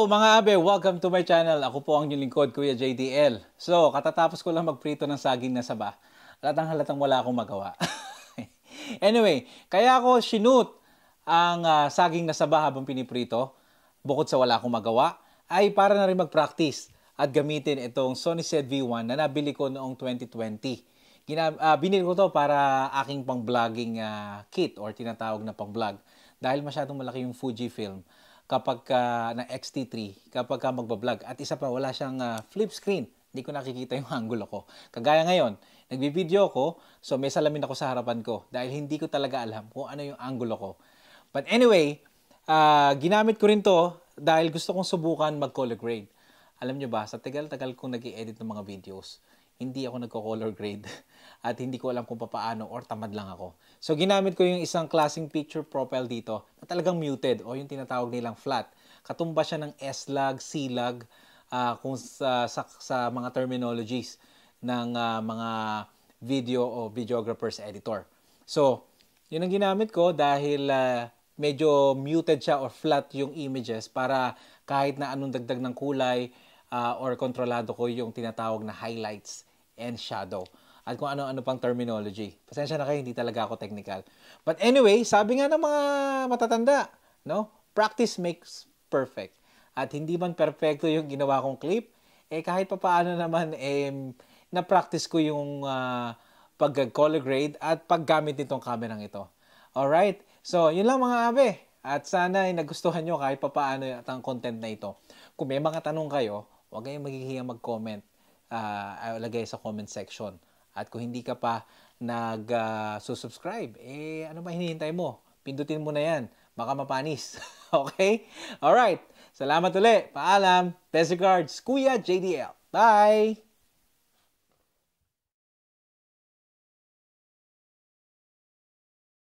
Mga abe! Welcome to my channel. Ako po ang inyong lingkod, Kuya JDL. So, katatapos ko lang magprito ng saging na saba. Halatang halatang wala akong magawa. anyway, kaya ako sinut ang uh, saging na saba habang piniprito, bukod sa wala akong magawa, ay para na rin mag-practice at gamitin itong Sony ZV-1 na nabili ko noong 2020. Gina, uh, binili ko to para aking pang-vlogging uh, kit or tinatawag na pang-vlog dahil masyadong malaki yung Fujifilm kapag uh, na XT3 kapag ka magbablog. At isa pa, wala siyang uh, flip screen. Hindi ko nakikita yung angulo ko. Kagaya ngayon, nagbibideo ko, so may salamin ako sa harapan ko dahil hindi ko talaga alam kung ano yung angulo ko. But anyway, uh, ginamit ko rin to dahil gusto kong subukan mag-color grade. Alam nyo ba, sa tagal-tagal kong nag edit ng mga videos, hindi ako nagko-color grade at hindi ko alam kung paano or tamad lang ako. So ginamit ko yung isang klaseng picture profile dito na talagang muted o yung tinatawag nilang flat. Katumba siya ng S-log, C-log uh, kung sa, sa, sa mga terminologies ng uh, mga video o videographer's editor. So, yun ang ginamit ko dahil uh, medyo muted siya or flat yung images para kahit na anong dagdag ng kulay uh, or kontrolado ko yung tinatawag na highlights and shadow. At kung ano-ano pang terminology. Pasensya na kayo, hindi talaga ako technical. But anyway, sabi nga ng mga matatanda, no? Practice makes perfect. At hindi man perfecto yung ginawa kong clip, eh kahit pa paano naman, eh, na-practice ko yung uh, pag-color grade at paggamit nitong kamerang ito. Alright? So, yun lang mga abe. At sana ay nagustuhan nyo kahit pa paano ang content na ito. Kung may mga tanong kayo, huwag kayong maghihiyang mag-comment uh, lagay sa comment section. At kung hindi ka pa nag-subscribe, uh, eh ano ba hinihintay mo? Pindutin mo na yan. Baka mapanis. okay? Alright. Salamat ulit. Paalam. Best regards. Kuya JDL. Bye!